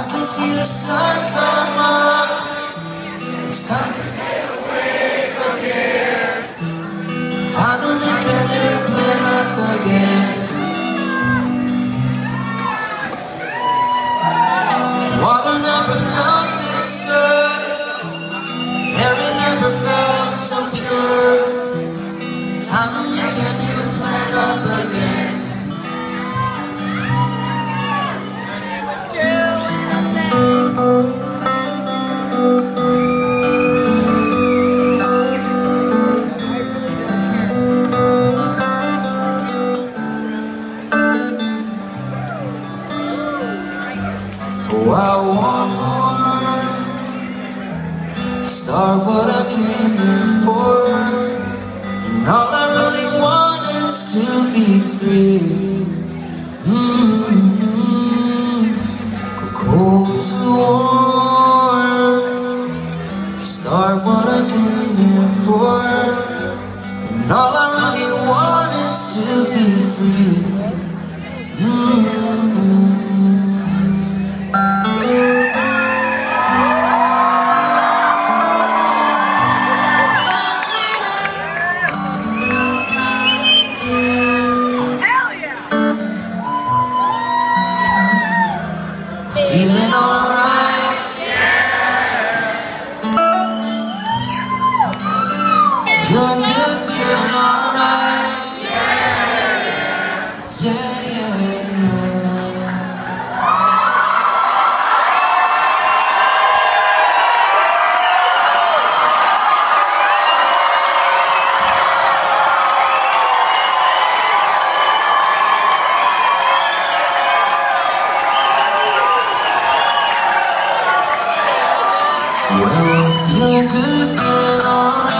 I can see the sun come up. It's time to get away from here. Time to make a new plan up again. Water never felt this good. Air never felt so pure. Time to make a new plan up again. Mm-hmm. Go cold to warm Start what I came here for And all I really want is to be free Feeling alright. Well, feeling good, feeling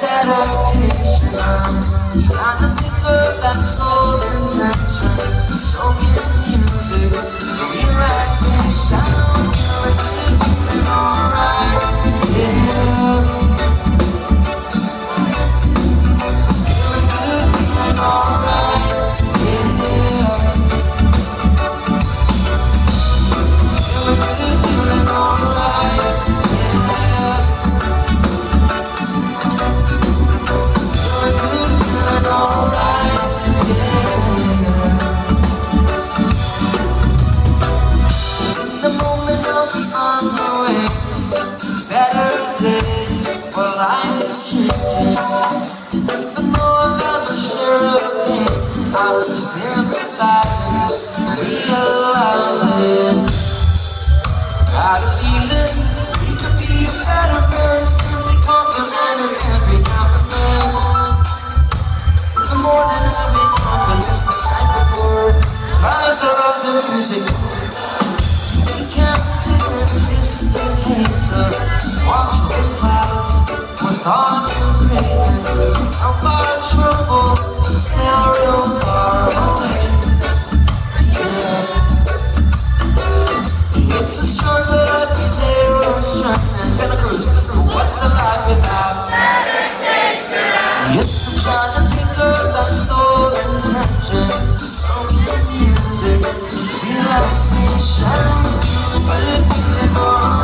without dedication? I'm trying to think of that soul's intention. Soaking in music, relaxation. I it. Got a feeling we could be a better person. We compliment every now and the morning I've been the night before. Of the music. We can't sit in distant haze, but watch the clouds with thoughts of greatness. Love, sunshine, the shine